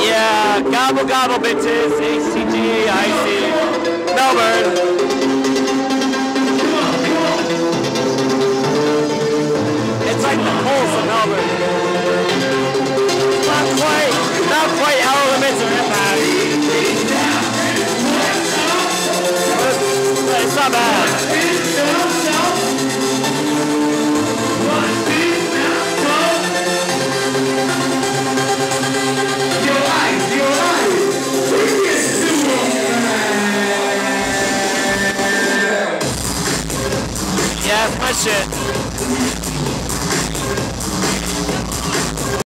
Yeah, gobble gobble bitches, HCG, Icey, Melbourne. It's like the pulse of Melbourne. Not quite, not quite elements of impact. But it's not bad. Yeah, that's my shit.